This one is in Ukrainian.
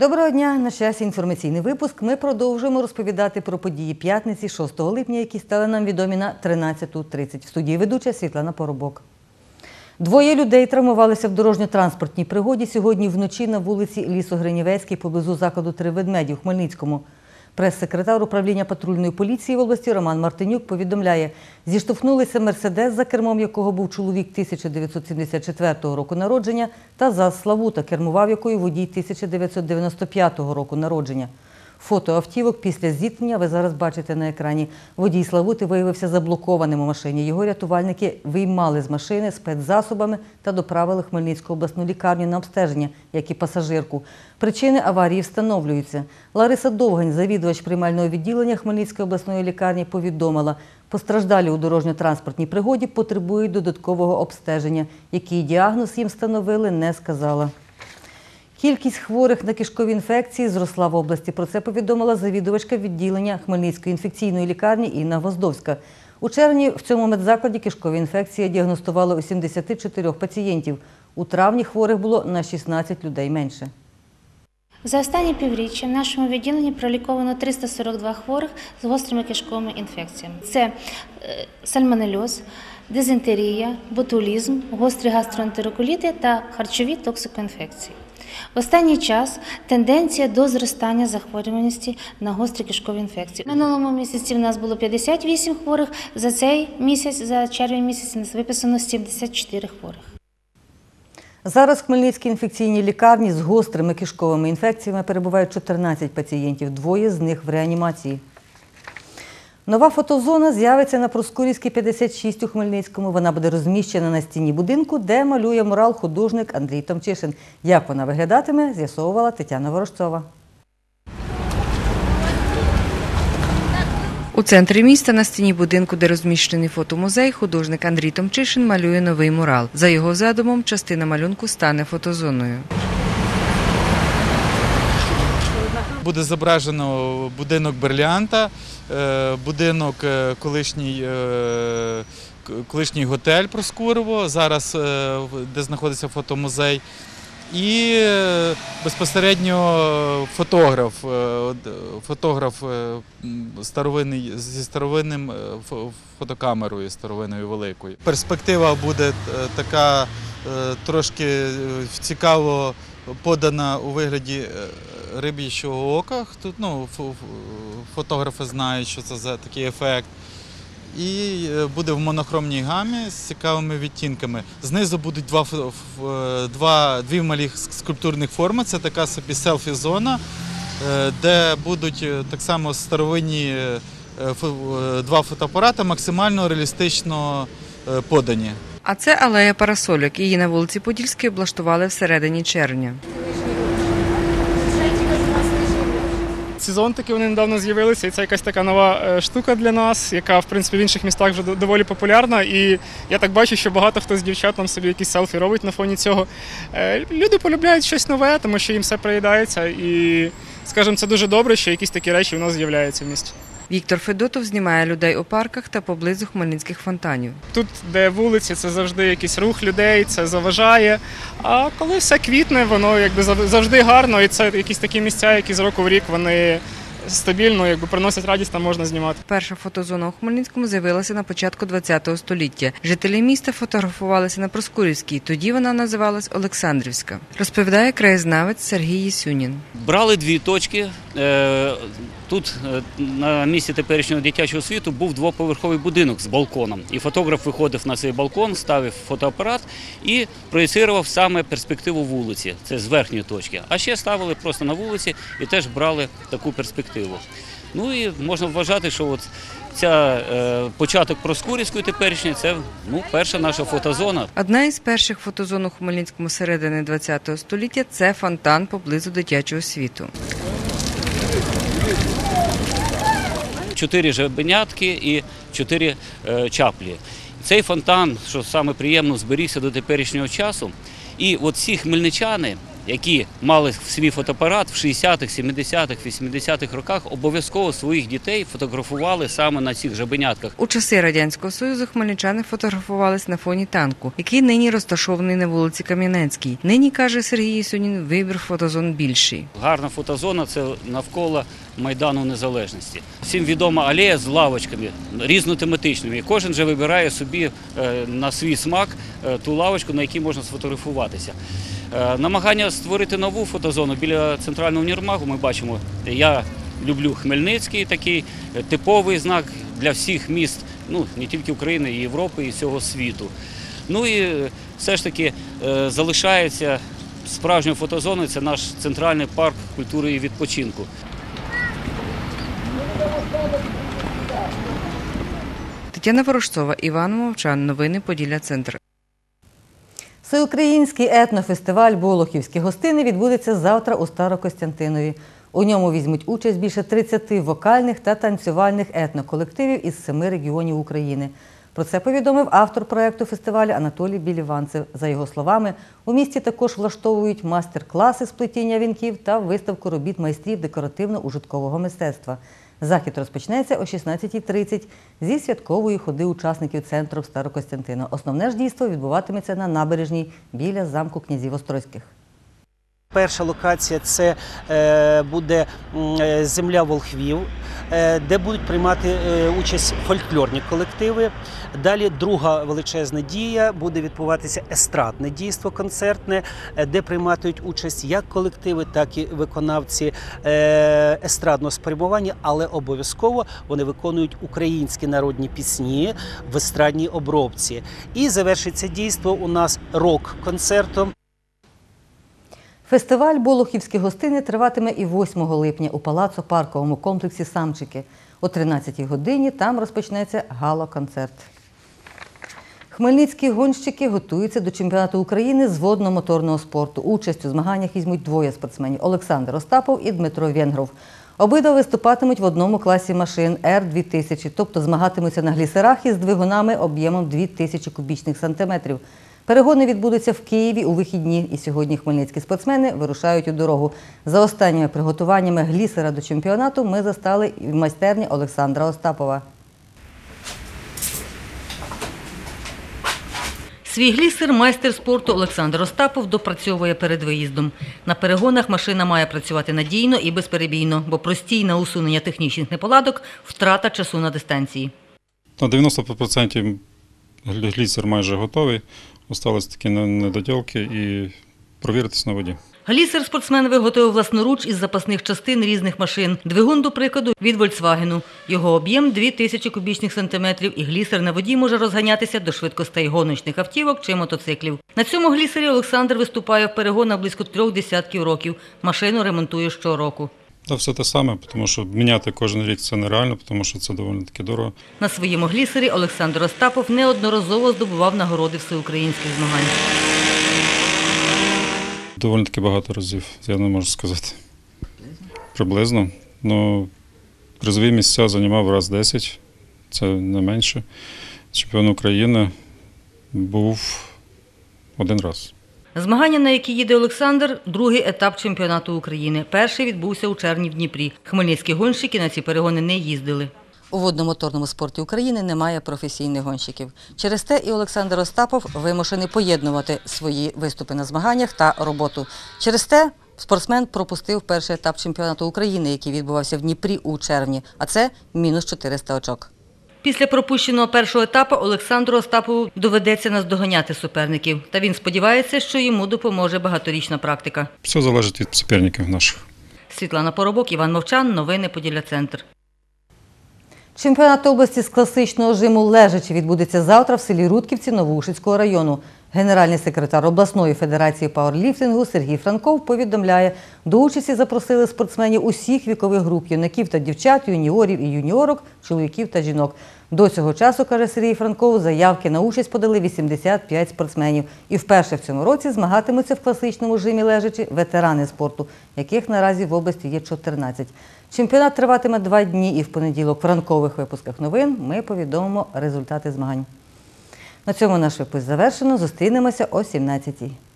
Доброго дня! На часі інформаційний випуск. Ми продовжуємо розповідати про події п'ятниці 6 липня, які стали нам відомі на 13.30. В студії ведуча Світлана Поробок. Двоє людей травмувалися в дорожньо-транспортній пригоді сьогодні вночі на вулиці Лісогринівецькій поблизу закладу Три ведмеді у Хмельницькому. Прес-секретар управління патрульної поліції в області Роман Мартинюк повідомляє, зіштовхнулися Мерседес, за кермом якого був чоловік 1974 року народження, та ЗАЗ Славута, кермував якою водій 1995 року народження. Фото автівок після зіткнення ви зараз бачите на екрані. Водій Славути виявився заблокованим у машині. Його рятувальники виймали з машини спецзасобами та доправили Хмельницьку обласну лікарню на обстеження, як і пасажирку. Причини аварії встановлюються. Лариса Довгань, завідувач приймального відділення Хмельницької обласної лікарні, повідомила, постраждалі у дорожньо-транспортній пригоді потребують додаткового обстеження. Який діагноз їм встановили, не сказала. Кількість хворих на кишкові інфекції зросла в області. Про це повідомила завідувачка відділення Хмельницької інфекційної лікарні Інна Воздовська. У червні в цьому медзакладі кишкові інфекції діагностували у 74 пацієнтів. У травні хворих було на 16 людей менше. За останні півріччя в нашому відділенні проліковано 342 хворих з гострими кишковими інфекціями. Це е, сальмонельоз, дизентерія, ботулізм, гострі гастроентероколіти та харчові токсикоінфекції. В останній час тенденція до зростання захворюваності на гострі кишкові інфекції. Минулому місяці в нас було 58 хворих. За цей місяць, за червень місяць, нас виписано 74 хворих. Зараз в Хмельницькій інфекційній лікарні з гострими кишковими інфекціями перебувають 14 пацієнтів, двоє з них в реанімації. Нова фотозона з'явиться на Проскурівській 56 у Хмельницькому. Вона буде розміщена на стіні будинку, де малює мурал художник Андрій Томчишин. Як вона виглядатиме, з'ясовувала Тетяна Ворожцова. У центрі міста на стіні будинку, де розміщений фотомузей, художник Андрій Томчишин малює новий мурал. За його задумом, частина малюнку стане фотозоною. Буде зображено будинок Берліанта, е, будинок е, колишній, е, колишній готель Проскурово, зараз де знаходиться фотомузей. І безпосередньо фотограф, фотограф старовинний зі старовинним фотокамерою старовинною великою. Перспектива буде така трошки цікаво подана у вигляді риб'ячого ока. Тут ну, фо- фо- фотографи знають, що це за такий ефект. І е, буде в монохромній гамі з цікавими відтінками. Знизу будуть два, два, дві малі скульптурних форми. Це така собі селфі-зона, е, де будуть е, так само старовинні два фотоапарати максимально реалістично подані. А це алея парасольок. Її на вулиці Подільській облаштували всередині червня. Ці зонтики вони недавно з'явилися, і це якась така нова е, штука для нас, яка в принципі в інших містах вже доволі популярна. І я так бачу, що багато хто з дівчат там собі якісь селфі робить на фоні цього. Е, Люди полюбляють щось нове, тому що їм все приїдається. І, скажімо, це дуже добре, що якісь такі речі у нас з'являються в місті. Віктор Федотов знімає людей у парках та поблизу хмельницьких фонтанів. Тут, де вулиці, це завжди якийсь рух людей, це заважає. А коли все квітне, воно якби зав- завжди гарно, і це якісь такі місця, які з року в рік вони стабільно якби приносять радість, там можна знімати. Перша фотозона у Хмельницькому з'явилася на початку ХХ століття. Жителі міста фотографувалися на Проскурівській. Тоді вона називалась Олександрівська. Розповідає краєзнавець Сергій Єсюнін. Брали дві точки. Тут е, на місці теперішнього дитячого світу був двоповерховий будинок з балконом. І фотограф виходив на цей балкон, ставив фотоапарат і проєцирував саме перспективу вулиці. Це з верхньої точки. А ще ставили просто на вулиці і теж брали таку перспективу. Ну і можна вважати, що от ця е, початок Проскурівської теперішньої це ну, перша наша фотозона. Одна із перших фотозон у Хмельницькому середини ХХ століття це фонтан поблизу дитячого світу. Чотири жабенятки і чотири е, чаплі. Цей фонтан, що саме приємно, зберігся до теперішнього часу. І от всі хмельничани, які мали свій фотоапарат в 60-х, 70-х, 80-х роках, обов'язково своїх дітей фотографували саме на цих жабенятках. У часи радянського союзу хмельничани фотографувались на фоні танку, який нині розташований на вулиці Кам'янецькій. Нині каже Сергій Єсюнін, вибір фотозон більший. Гарна фотозона це навколо Майдану Незалежності. Всім відома алея з лавочками різнотематичними. І кожен же вибирає собі е, на свій смак е, ту лавочку, на якій можна сфотографуватися. Е, Намагання створити нову фотозону біля центрального універмагу ми бачимо. Я люблю Хмельницький, такий е, типовий знак для всіх міст, ну не тільки України, і Європи, і всього світу. Ну і е, все ж таки залишається справжньою фотозоною. Це наш центральний парк культури і відпочинку. Тетяна Ворожцова, Іван Мовчан. Новини Поділля Центр. Всеукраїнський етнофестиваль Болохівські гостини відбудеться завтра у Старокостянтинові. У ньому візьмуть участь більше 30 вокальних та танцювальних етноколективів із семи регіонів України. Про це повідомив автор проекту фестивалю Анатолій Біліванцев. За його словами, у місті також влаштовують майстер-класи з плетіння вінків та виставку робіт майстрів декоративно-ужиткового мистецтва. Захід розпочнеться о 16.30 зі святкової ходи учасників центру Старокостянтина. Основне ж дійство відбуватиметься на набережній біля замку князів Острозьких. Перша локація це е, буде е, земля волхвів, е, де будуть приймати участь фольклорні колективи. Далі друга величезна дія буде відбуватися естрадне дійство концертне, де прийматимуть участь як колективи, так і виконавці естрадного спрямування, але обов'язково вони виконують українські народні пісні в естрадній обробці. І завершиться дійство у нас рок-концертом. Фестиваль Болохівські гостини триватиме і 8 липня у палацо-парковому комплексі Самчики. О 13-й годині там розпочнеться гала-концерт. Хмельницькі гонщики готуються до чемпіонату України з водно-моторного спорту. Участь у змаганнях візьмуть двоє спортсменів Олександр Остапов і Дмитро Венгров. Обидва виступатимуть в одному класі машин Р-2000, тобто змагатимуться на глісерах із двигунами об'ємом 2000 кубічних сантиметрів. Перегони відбудуться в Києві у вихідні, і сьогодні хмельницькі спортсмени вирушають у дорогу. За останніми приготуваннями глісера до чемпіонату ми застали в майстерні Олександра Остапова. Свій глісер майстер спорту Олександр Остапов допрацьовує перед виїздом. На перегонах машина має працювати надійно і безперебійно, бо простій на усунення технічних неполадок втрата часу на дистанції. На 90% гліцер майже готовий. Остались такі не- недоділки і провіритись на воді. Глісер спортсмен виготовив власноруч із запасних частин різних машин. Двигун, до прикладу, від Volkswagen. Його об'єм 2000 кубічних сантиметрів, і глісер на воді може розганятися до швидкостей гоночних автівок чи мотоциклів. На цьому глісері Олександр виступає в перегонах близько трьох десятків років. Машину ремонтує щороку. Та все те саме, тому що міняти кожен рік це нереально, тому що це доволі таки дорого. На своєму глісері Олександр Остапов неодноразово здобував нагороди всеукраїнських змагань. Доволі таки багато разів, я не можу сказати. Приблизно. Ну, призові місця займав раз 10, це не менше. Чемпіон України був один раз. Змагання, на які їде Олександр, другий етап чемпіонату України. Перший відбувся у червні в Дніпрі. Хмельницькі гонщики на ці перегони не їздили. У водномоторному спорті України немає професійних гонщиків. Через те і Олександр Остапов вимушений поєднувати свої виступи на змаганнях та роботу. Через те спортсмен пропустив перший етап чемпіонату України, який відбувався в Дніпрі у червні, а це мінус 400 очок. Після пропущеного першого етапу Олександру Остапову доведеться наздоганяти суперників. Та він сподівається, що йому допоможе багаторічна практика. Все залежить від суперників наших. Світлана Поробок, Іван Мовчан, новини Поділля Центр. Чемпіонат області з класичного жиму лежачі відбудеться завтра в селі Рудківці Новоушицького району. Генеральний секретар обласної федерації пауерліфтингу Сергій Франков повідомляє, до участі запросили спортсменів усіх вікових груп юнаків та дівчат, юніорів і юніорок, чоловіків та жінок. До цього часу, каже Сергій Франков, заявки на участь подали 85 спортсменів. І вперше в цьому році змагатимуться в класичному жимі лежачі ветерани спорту, яких наразі в області є 14. Чемпіонат триватиме два дні і в понеділок в ранкових випусках новин ми повідомимо результати змагань. На цьому наш випуск завершено. Зустрінемося о 17-й.